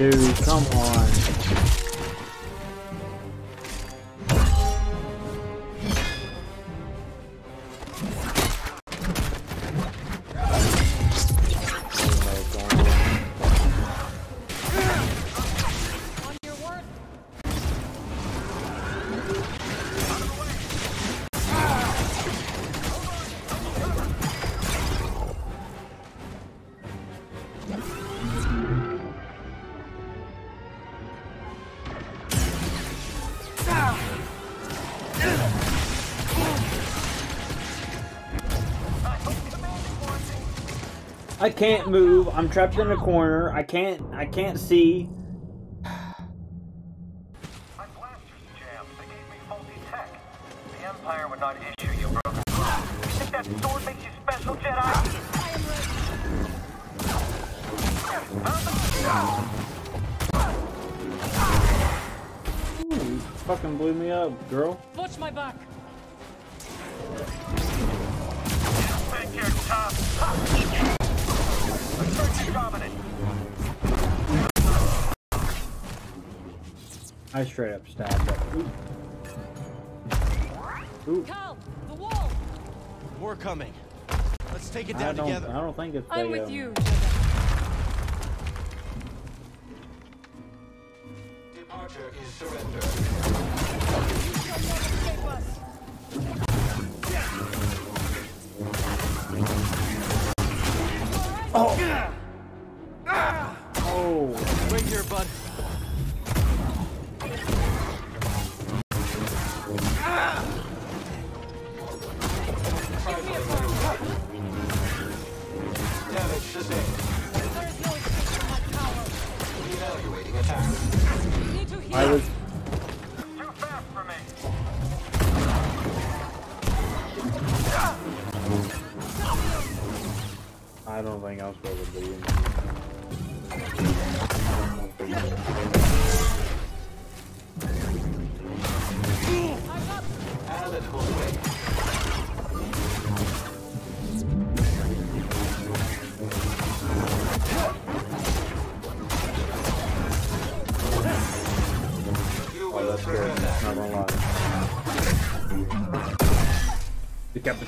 Dude, come on. I can't move. I'm trapped in a corner. I can't. I can't see. My blaster's jammed. They gave me faulty tech. The Empire would not issue you. You think that sword makes you special, Jedi? Ooh, fucking blew me up, girl. Watch my back. I straight up stabbed it. Ooh. Ooh. Cal, the wall. More coming. Let's take it I down don't. together. I don't think it's. I'm the, with um, you. Departure is surrender.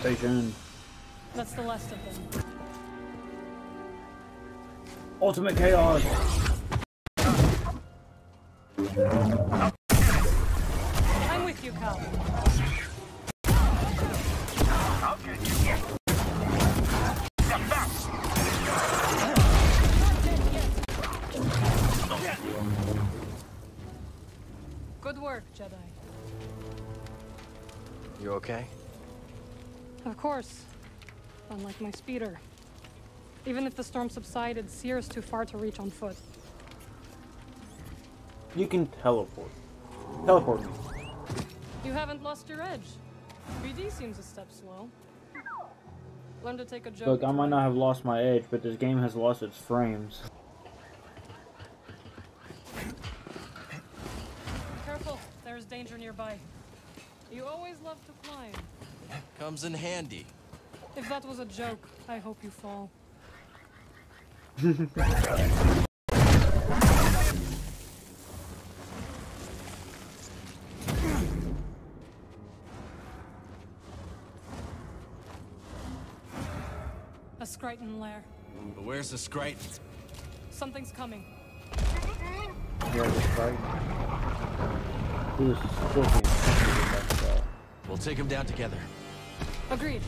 Decapitation. That's the last of them. Ultimate chaos. I'm with you, Cal. I'll get you. Step back. Good work, Jedi. You okay? Of course. Unlike my speeder. Even if the storm subsided, Cere's too far to reach on foot. You can teleport. Teleport me. You haven't lost your edge. BD seems a step slow. Learn to take a joke. Look, I might not have lost my edge, but this game has lost its frames. Careful, there's danger nearby. You always love to climb. Comes in handy. If that was a joke, I hope you fall. A Skriton lair. But where's the Skrite? Something's coming. Yeah, that's right. This is still being that's, We'll take him down together. Agreed.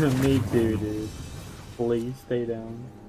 me too, dude. Please stay down.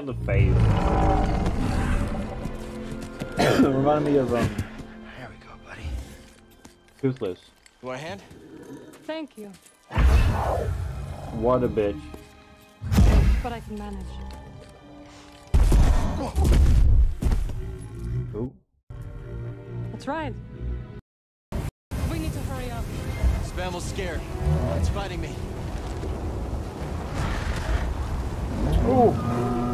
Look the face. Remind me of um, There we go, buddy. Toothless. You want a hand? Thank you. What a bitch. But I can manage. Ooh. That's right. We need to hurry up. Spammel's scared. It's fighting me. Ooh.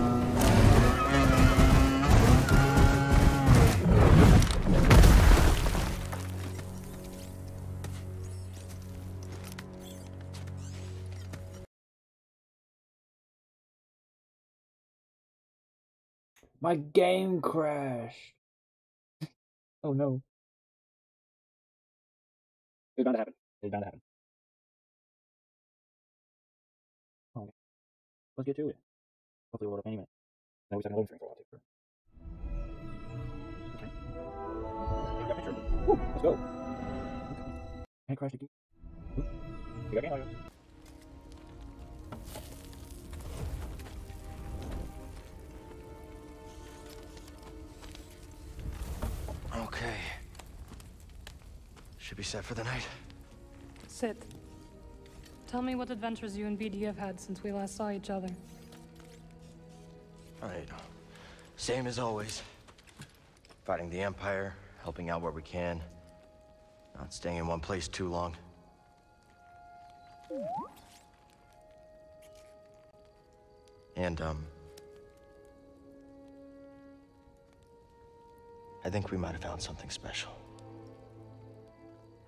My game crashed. oh no. It's bound to happen. It's bound to happen. Oh, let's get to it. Hopefully we'll load up any minute. No, we in a loading screen for a while too. Okay. We got picture. Woo, let's go. Okay. Hey, crash again. Oop. We got game audio. Okay. Should be set for the night. Sit. Tell me what adventures you and BD have had since we last saw each other. Alright. Same as always. Fighting the Empire, helping out where we can. Not staying in one place too long. And, um... I think we might have found something special.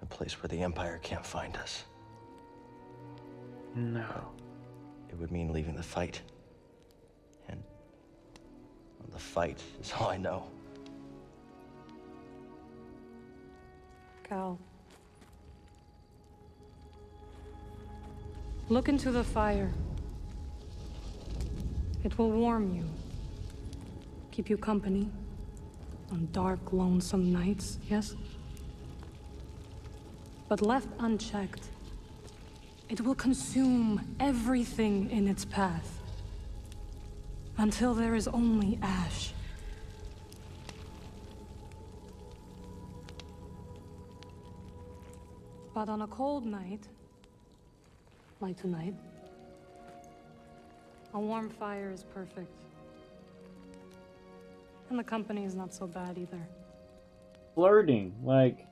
A place where the Empire can't find us. No. It would mean leaving the fight. And well, the fight is all I know. Cal. Look into the fire. It will warm you. Keep you company. On dark, lonesome nights, yes? But left unchecked, it will consume everything in its path. Until there is only ash. But on a cold night, like tonight, a warm fire is perfect. And the company is not so bad either. Flirting. Like,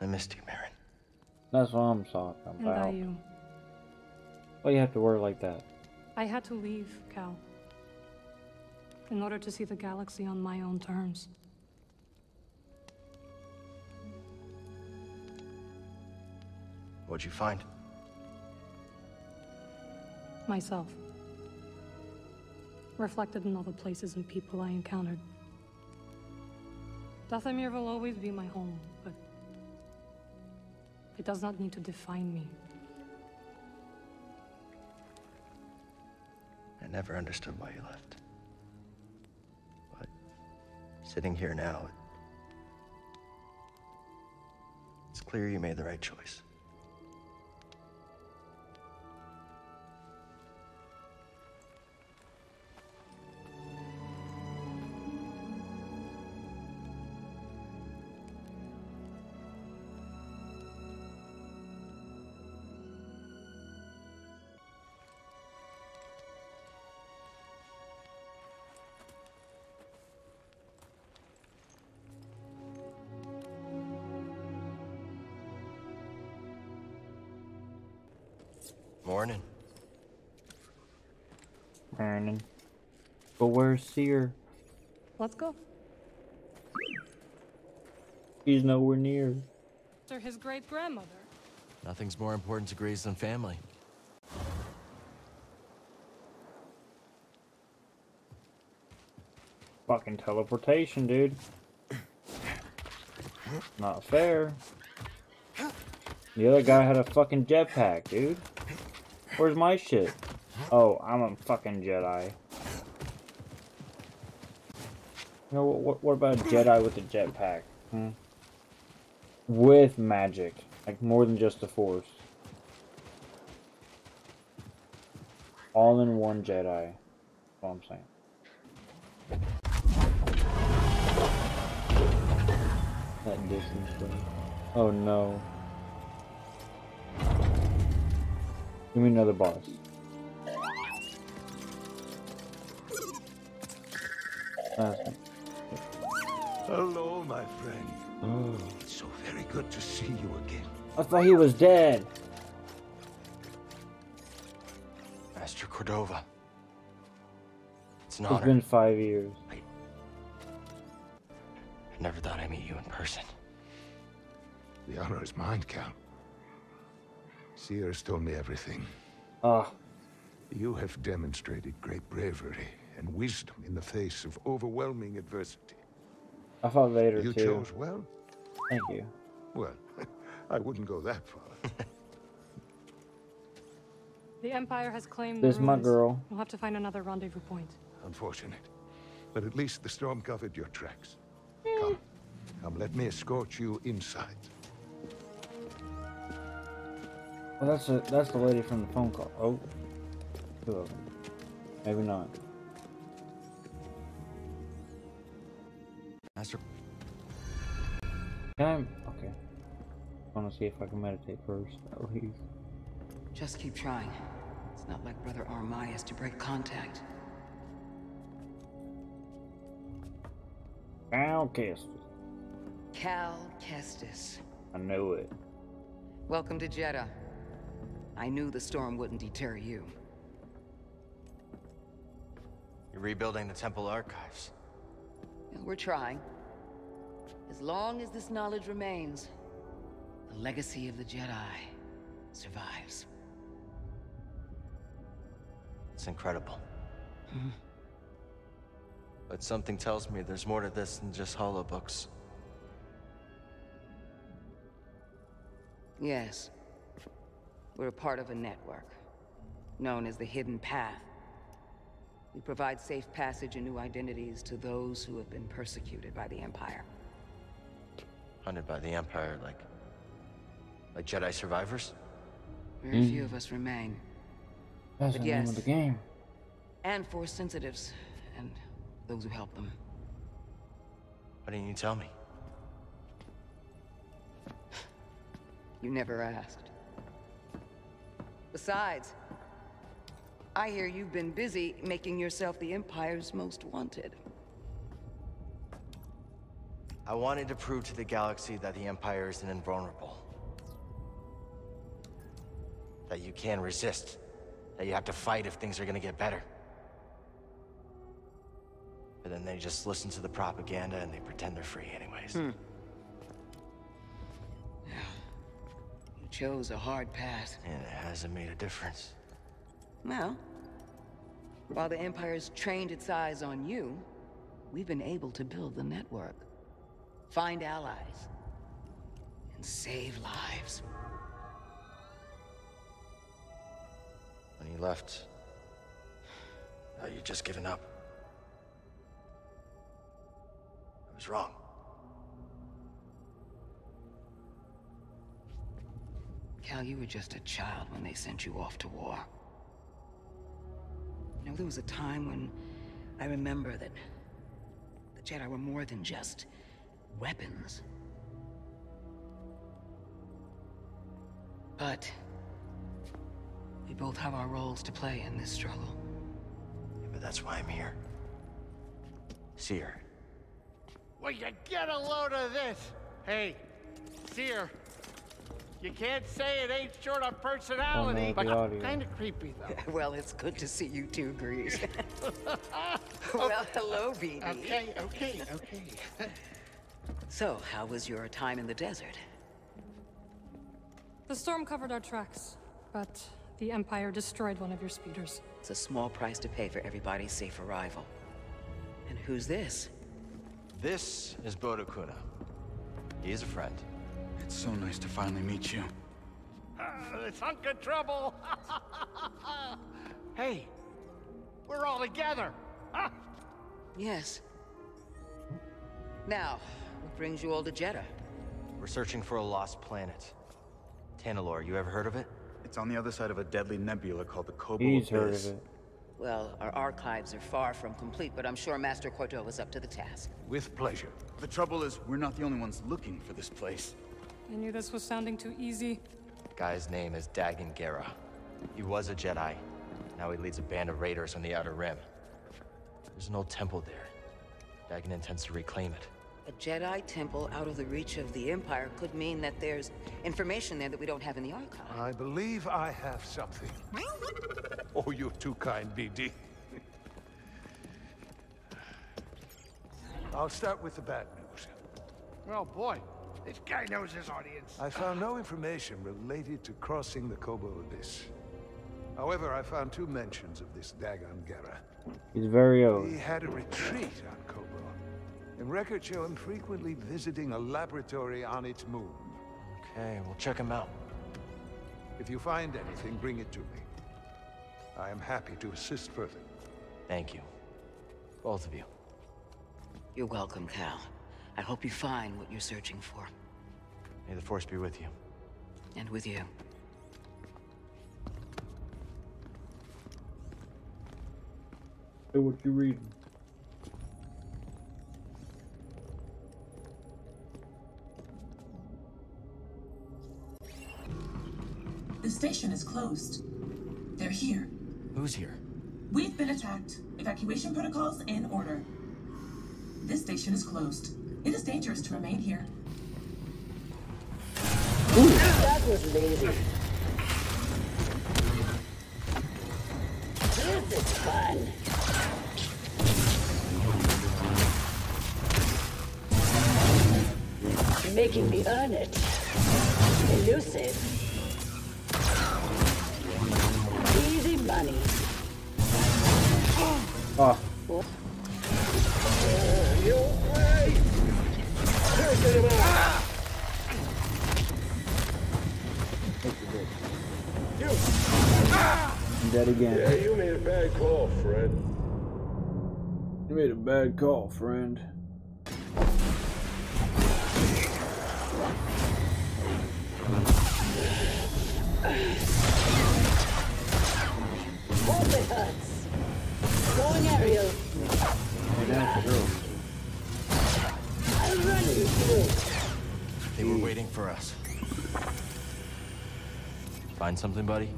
I missed you, Merrin. that's what I'm talking about. And I about. you. Why you have to word like that? I had to leave, Cal. In order to see the galaxy on my own terms. What'd you find? Myself. Reflected in all the places and people I encountered. Dathomir will always be my home, but it does not need to define me. I never understood why you left. But sitting here now, it's clear you made the right choice. But where's Cere? Let's go. He's nowhere near. After his great grandmother. Nothing's more important to Greez than family. Fucking teleportation, dude. Not fair. The other guy had a fucking jetpack, dude. Where's my shit? Oh, I'm a fucking Jedi. You know, what, what about a Jedi with a jetpack? Hmm? With magic. Like, more than just the Force. All in one Jedi. That's all I'm saying. That distance thing. Oh no. Give me another boss. That's Hello, my friend. Oh. It's so very good to see you again. I thought he was dead. Master Cordova. It's an It's honor. been five years. I never thought I'd meet you in person. The honor is mine, Count. Cere's told me everything. Ah, You have demonstrated great bravery and wisdom in the face of overwhelming adversity. I fought Vader You too. chose well? Thank you. Well, I wouldn't go that far. The Empire has claimed This the my girl. We'll have to find another rendezvous point. Unfortunate. But at least the storm covered your tracks. Hmm. Come. Come, let me escort you inside. Well, that's a, that's the lady from the phone call. Oh, two of them. Maybe not. Can I? Okay. I want to see if I can meditate first. at least. Just keep trying. It's not like Brother Armai is to break contact. Cal Kestis. Cal Kestis. I knew it. Welcome to Jedha. I knew the storm wouldn't deter you. You're rebuilding the temple archives. We're trying. As long as this knowledge remains, the legacy of the Jedi survives. It's incredible. Hmm. But something tells me there's more to this than just hollow books. Yes. We're a part of a network, known as the Hidden Path. We provide safe passage and new identities to those who have been persecuted by the Empire. Hunted by the Empire, like. like Jedi survivors? Very hmm. few of us remain. That's But the name yes. of the game. And Force sensitives, and those who help them. Why didn't you tell me? You never asked. Besides, I hear you've been busy making yourself the Empire's most wanted. I wanted to prove to the galaxy that the Empire isn't invulnerable. That you can resist. That you have to fight if things are gonna get better. But then they just listen to the propaganda and they pretend they're free anyways. Hmm. You chose a hard path. And it hasn't made a difference. Well, while the Empire's trained its eyes on you, we've been able to build the network. Find allies. And save lives. When you left, now you're just giving up. I was wrong. Cal, you were just a child when they sent you off to war. You know, there was a time when I remember that the Jedi were more than just weapons. But we both have our roles to play in this struggle. Yeah, but that's why I'm here. Cere. Will you get a load of this? Hey, Cere. You can't say it ain't short of Oh, personality, no, but kind of creepy though. Well, it's good to see you too, Greez. well, hello, BD. okay, okay, okay. So, how was your time in the desert? The storm covered our tracks, but the Empire destroyed one of your speeders. It's a small price to pay for everybody's safe arrival. And who's this? This is Bode Akuna. He is a friend. It's so nice to finally meet you. Uh, this hunk of trouble. hey, we're all together. Huh? Yes. Now, what brings you all to Jedha? We're searching for a lost planet. Tanalorr, you ever heard of it? It's on the other side of a deadly nebula called the Koboh He's heard Abyss. of it. Well, our archives are far from complete, but I'm sure Master Cordo is up to the task. With pleasure. The trouble is, we're not the only ones looking for this place. I knew this was sounding too easy. Guy's name is Dagan Gera. He was a Jedi. Now he leads a band of raiders on the Outer Rim. There's an old temple there. Dagan intends to reclaim it. A Jedi temple out of the reach of the Empire could mean that there's information there that we don't have in the archive. I believe I have something. Oh, you're too kind, BD. I'll start with the bad news. Well, boy, this guy knows his audience. I found no information related to crossing the Koboh Abyss. However, I found two mentions of this Dagan Gera. He's very old. He had a retreat on Koboh, and records show him frequently visiting a laboratory on its moon. Okay, we'll check him out. If you find anything, bring it to me. I am happy to assist further. Thank you. Both of you. You're welcome, Cal. I hope you find what you're searching for. May the Force be with you. And with you. Hey, what you reading? The station is closed. They're here. Who's here? We've been attacked. Evacuation protocols in order. This station is closed. It is dangerous to remain here. That was lazy. This is fun. Making me earn it. Elusive. Easy money. Oh, What? you way! Taking him out! I'm dead again. Yeah, you made a bad call, friend. You made a bad call, friend. Huts. Going you through. They were waiting for us. Find something, buddy?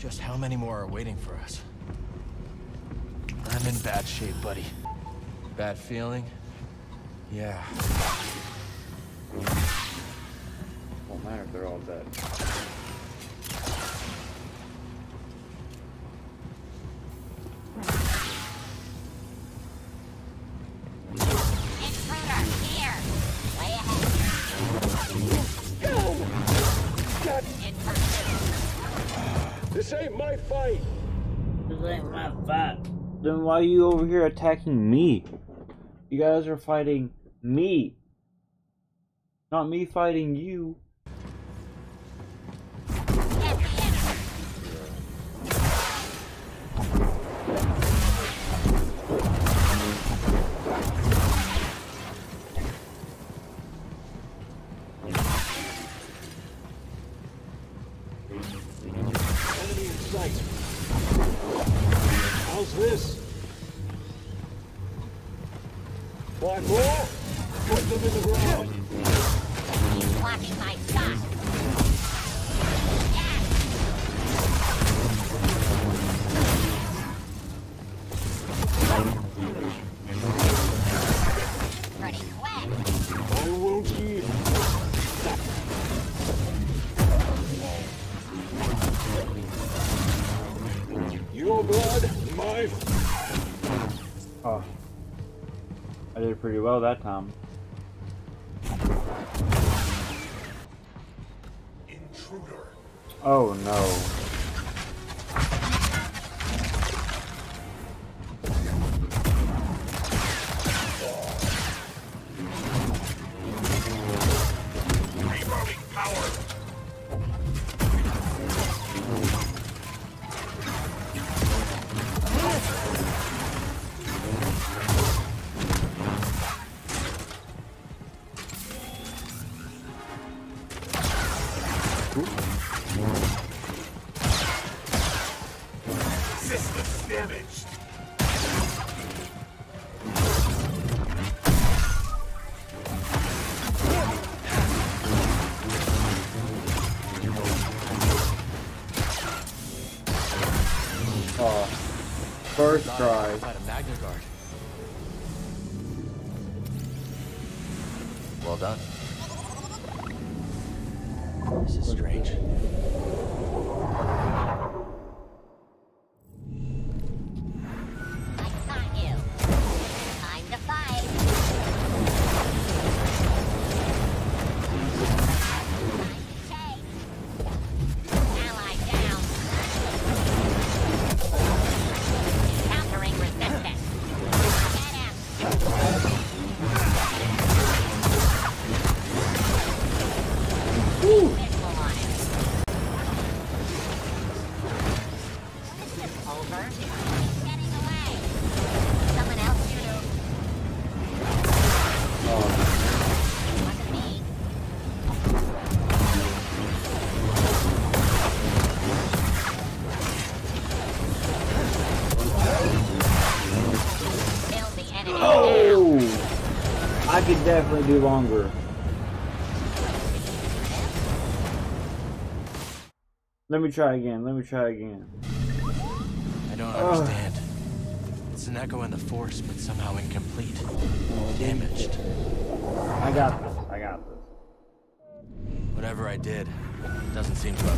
Just how many more are waiting for us? I'm in bad shape, buddy. Bad feeling? Yeah. Won't matter if they're all dead. Then why are you over here attacking me? You guys are fighting me. Not me fighting you. Well that time. intruder. Oh no. Well. This is strange. Definitely do longer. Let me try again. Let me try again. I don't Ugh. understand. It's an echo in the force, but somehow incomplete. Damaged. I got this. I got this. Whatever I did, doesn't seem to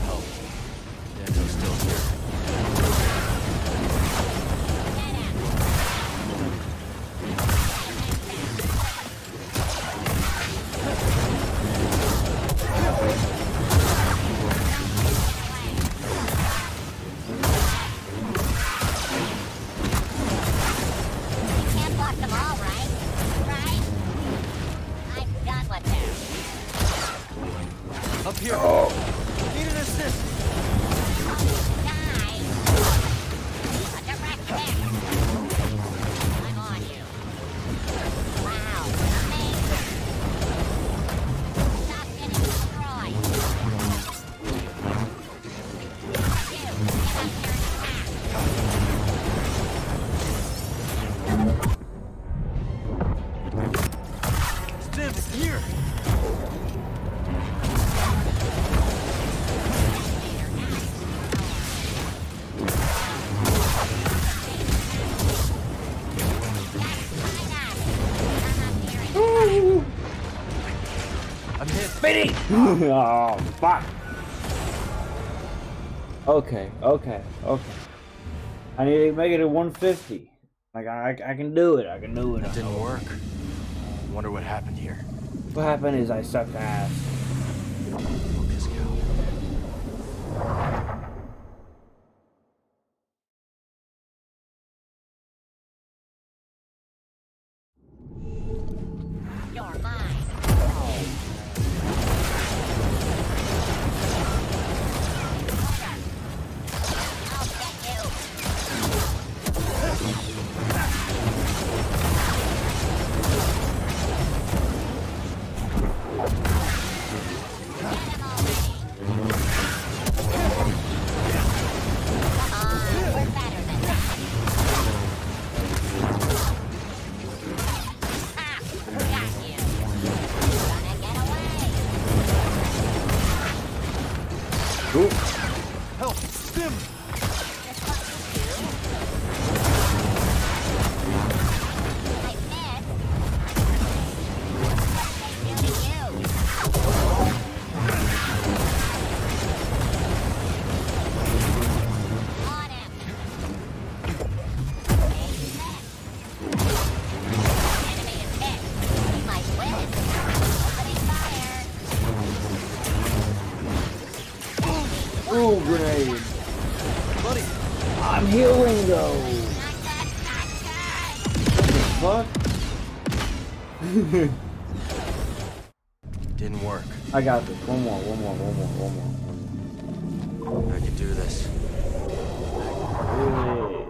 oh, fuck. Okay, okay, okay. I need to make it a 150. Like, I, I can do it. I can do it. That didn't work. Wonder what happened here. What happened is I sucked ass. Didn't work. I got this. One more, one more, one more, one more. I can do this. Yeah.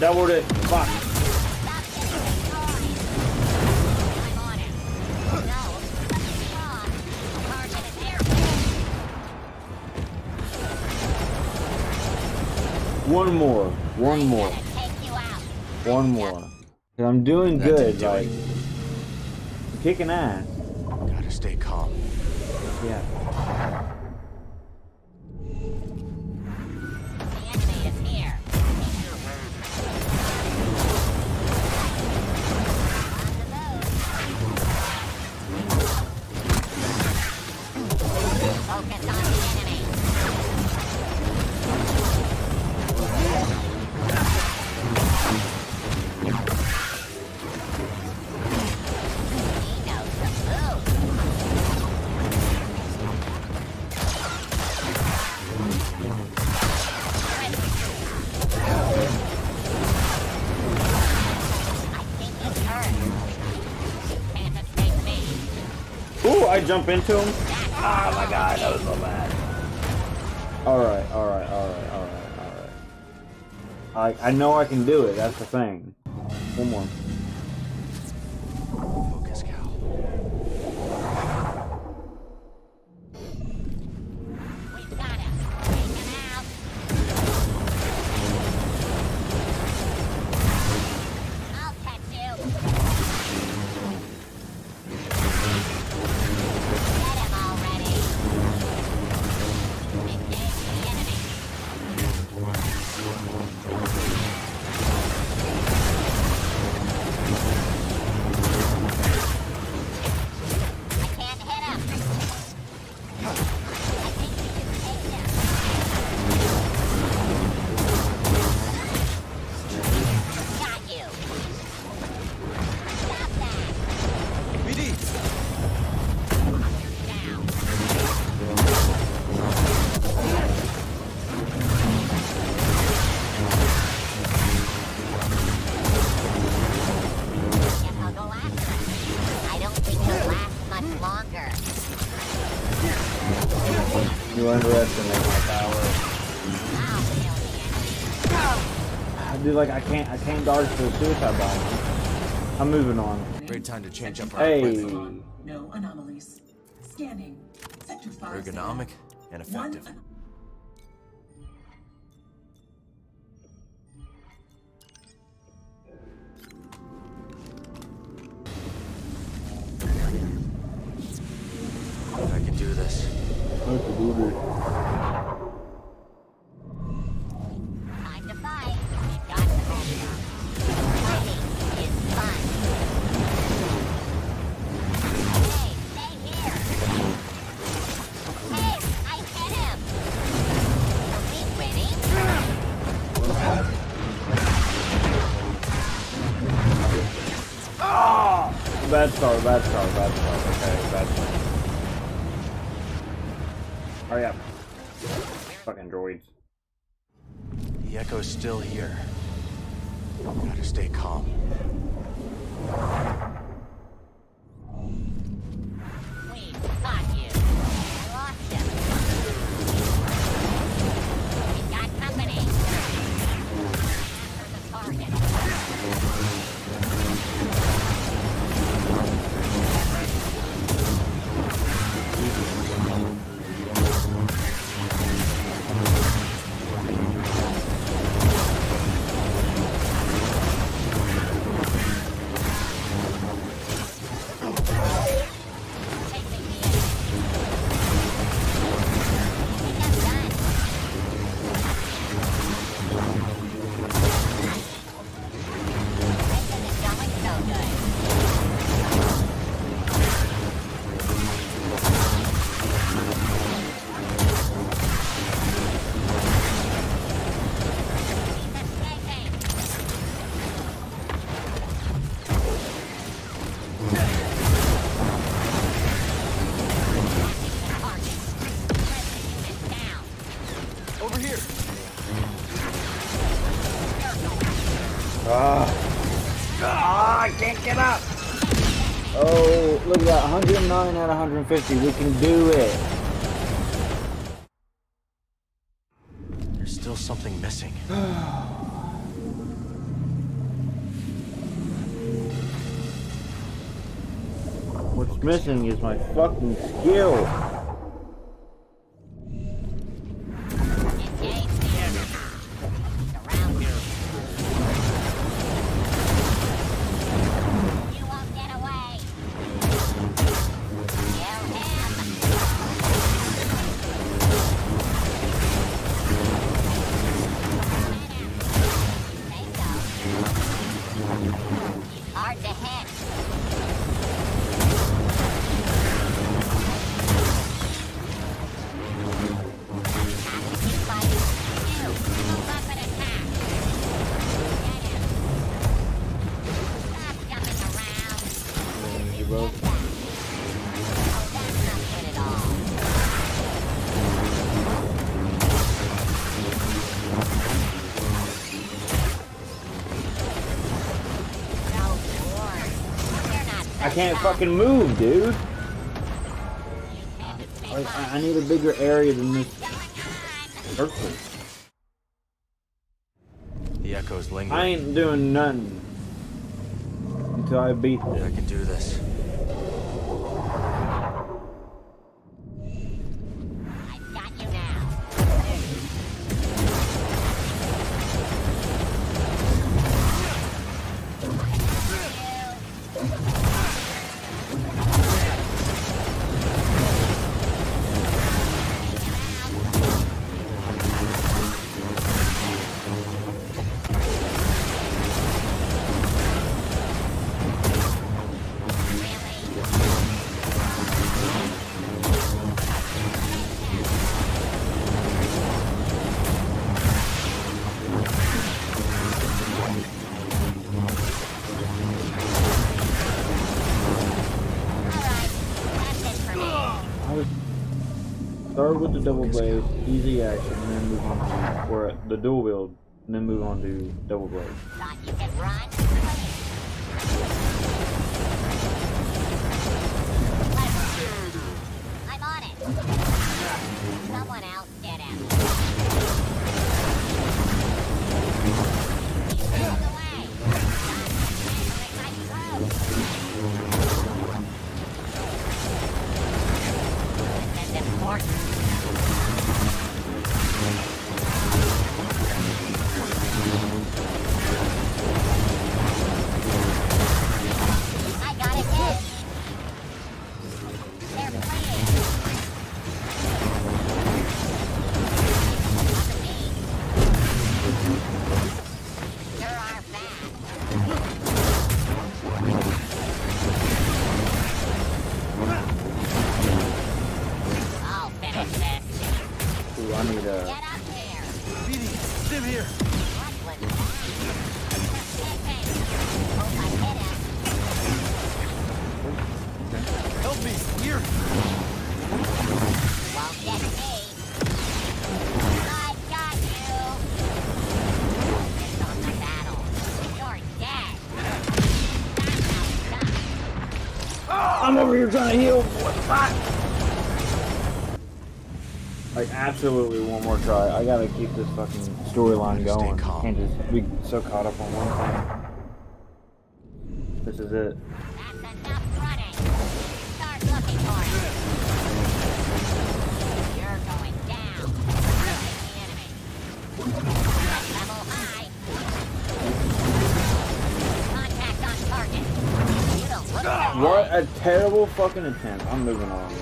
Doubled it. Fuck. One more. One more. One more. 'Cause I'm doing good. do Like. I'm kicking ass. Gotta stay calm. Yeah. Jump into him. Oh my god, that was so bad. Alright, alright, alright, alright, alright. I I know I can do it, that's the thing. One more. Underestimate my power. I'll kill the enemy. I do like I can't I can't dodge the suicide bomb. I'm moving on. Great time to change up our Hey. equipment. No anomalies. Scanning. Sector 5. Ergonomic and effective. I bad start, bad start, bad start. Okay, bad start. Hurry up. Fucking droids. The Echo's still here. Gotta stay calm. We can do it. There's still something missing. What's missing is my fucking skill. Broke. I can't fucking move, dude. Like, I, I need a bigger area than this circle. The Echo's lingering. I ain't doing nothing until I beat I can do this. The double blade, easy action, and then move on to or the dual wield, and then move on to double blade. I'm. Over here trying to heal. What the fuck? Like absolutely one more try. I gotta keep this fucking storyline going. Can't just be so caught up on one thing. This is it. What a terrible fucking attempt. I'm moving on. Man.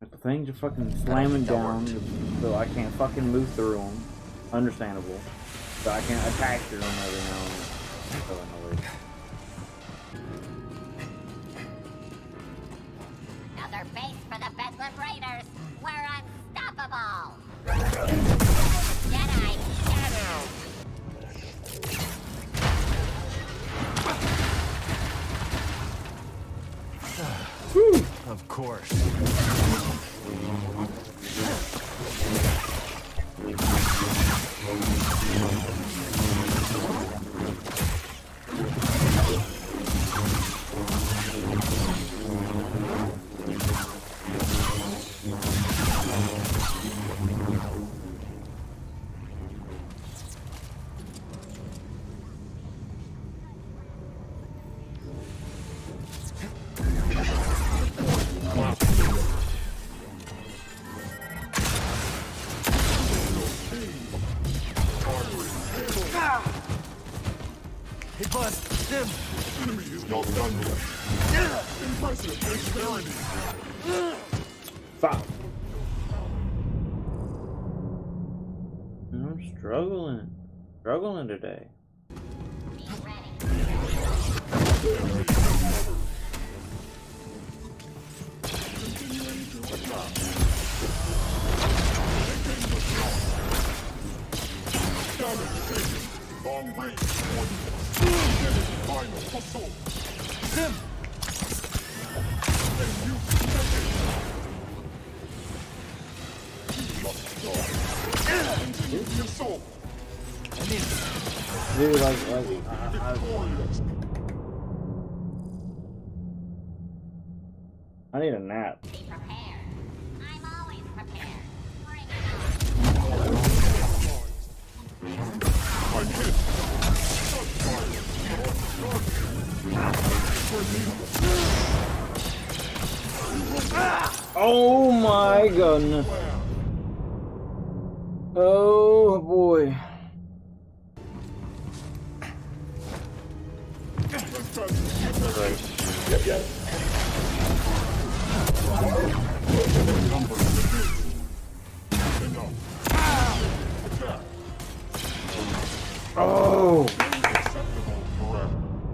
The things are fucking slamming down, so I can't fucking move through them. Understandable. So I can't attack through them every now and then. Another base for the Bedlam Raiders. We're unstoppable. Of course. Is not done. I'm struggling. Struggling today. Oh my goodness. Oh boy. Oh.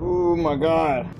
Oh my god.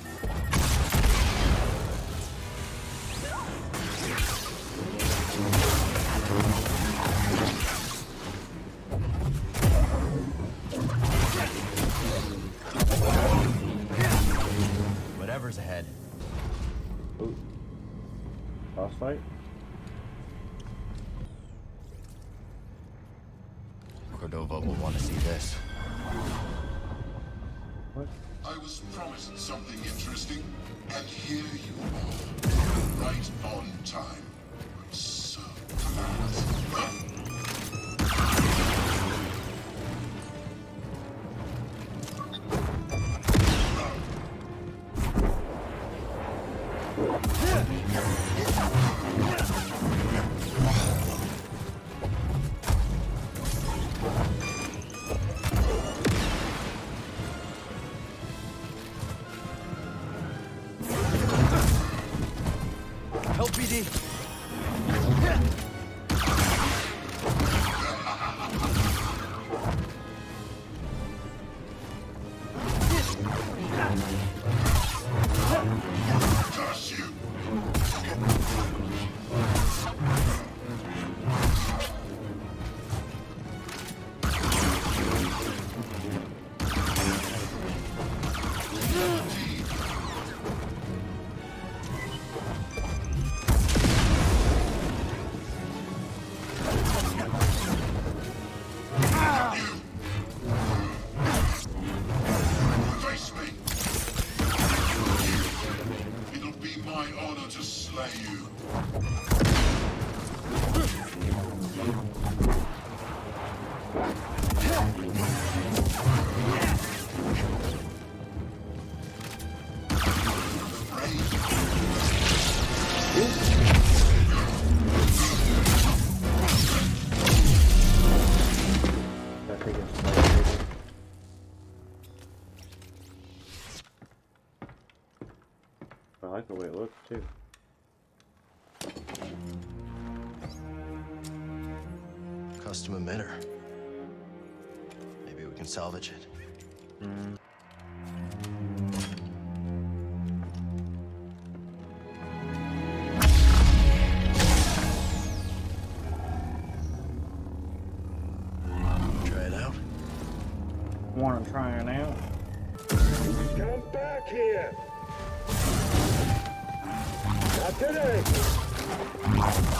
and here you are. Right on time.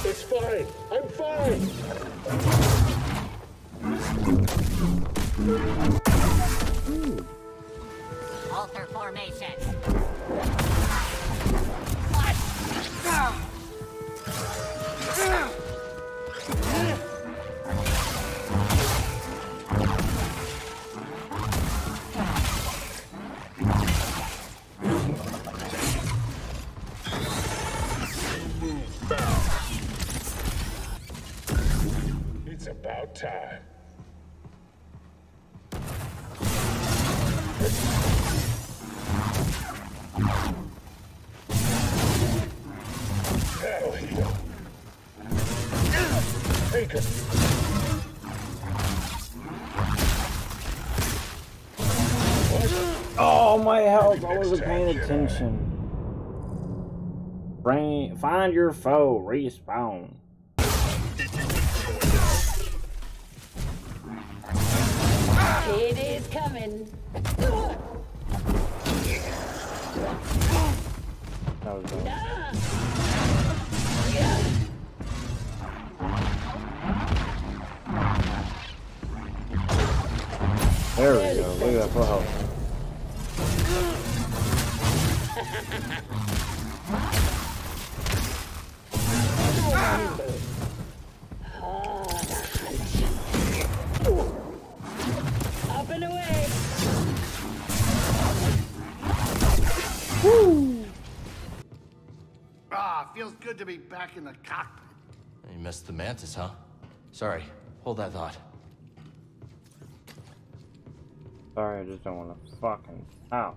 It's fine. About time. That'll heal. Take him. Oh my health! I wasn't paying attention. Brain, find your foe. Respawn. It is coming. That was dumb. There we go. Look at that full health. feels good to be back in the cockpit. You missed the mantis, huh? Sorry. Hold that thought. Sorry, I just don't want to fucking. Ow.